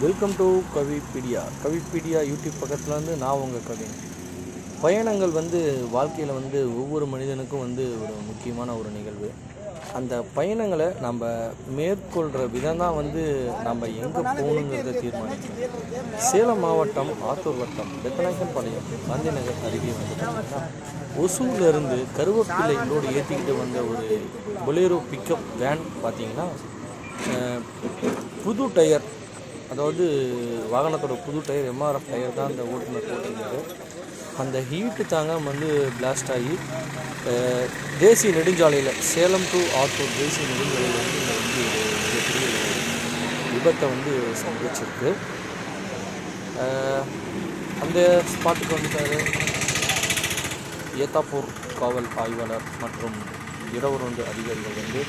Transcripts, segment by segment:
Welcome to Kavipedia Kavipedia YouTube பக்கத்தில் வந்து நான் உங்கள் கவின் பயணங்கள் வந்து வாழ்க்கையில் வந்து ஒவ்வொரு மனிதனுக்கும் வந்து ஒரு முக்கியமான ஒரு நிகழ்வு. அந்த பயணங்களை நம்ம மேற்கொள்கிற விதம் தான் வந்து நம்ம எங்கே போகணுங்கிறத தீர்மானிக்கும் சேலம் மாவட்டம் ஆத்தூர் வட்டம் பெத்தநாயக்கன் பாளையம் காந்தி நகர் அருகே வந்து ஒசூர்லேருந்து கருவேப்பிள்ளைகளோடு ஏற்றிக்கிட்டு வந்த ஒரு பொலேரோ பிக்கப் வேன் பார்த்தீங்கன்னா புது டயர் அதாவது வாகனத்தோட புது டயர் எம்ஆர்எஃப் டயர் தான் அந்த ஓட்டுநர் போட்டிருந்தது அந்த ஹீட்டு தாங்க வந்து பிளாஸ்ட் ஆகி தேசிய நெடுஞ்சாலையில் சேலம் டு ஆத்தூர் தேசிய நெடுஞ்சாலையில் வந்து இந்த வந்து மிகப்பெரிய விபத்தை வந்து சந்திச்சிருக்கு. அந்த ஸ்பாட்டுக்கு வந்துட்டார். ஏத்தாப்பூர் காவல் ஆய்வாளர் மற்றும் இடவரோண்டு அதிகாரிகள் வந்து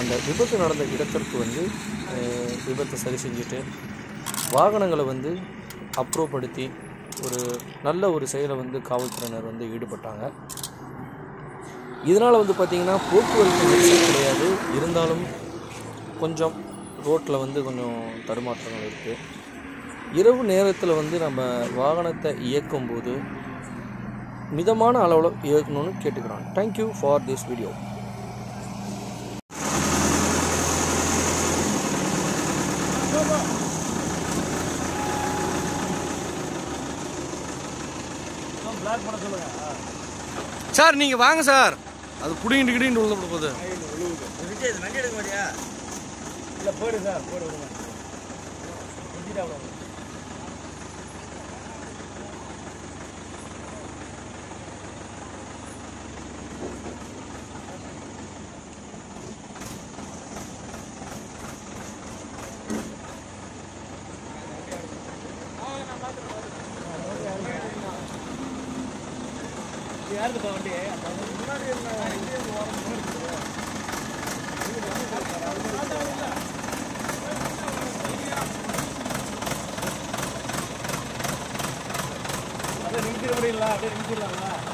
அந்த விபத்து நடந்த இடத்திற்கு வந்து விபத்தை சரி செஞ்சுட்டு வாகனங்களை வந்து அப்ரூவ் ஒரு நல்ல ஒரு செயலை வந்து காவல்துறையினர் வந்து ஈடுபட்டாங்க. இதனால் வந்து பார்த்திங்கன்னா போக்குவரத்து நெரிசல் கிடையாது. இருந்தாலும் கொஞ்சம் ரோட்டில் வந்து கொஞ்சம் தடுமாற்றங்கள் இருக்குது இரவு நேரத்தில் வந்து நம்ம வாகனத்தை இயக்கும்போது மிதமான அளவில் இயக்கணும்னு கேட்டுக்கிறாங்க. Thank you for this video sir நீங்கள் வாங்க சார். அது புடிங்கிட்டு கிடிங்கிட்டு உள்ள போகுது. வண்டி எடுக்க மாட்டியா? இல்லை போடு சார் போடு விடுங்க அப்படியே நிமிஷம் யாருக்கு அப்படியே நிமிஷம் முடியல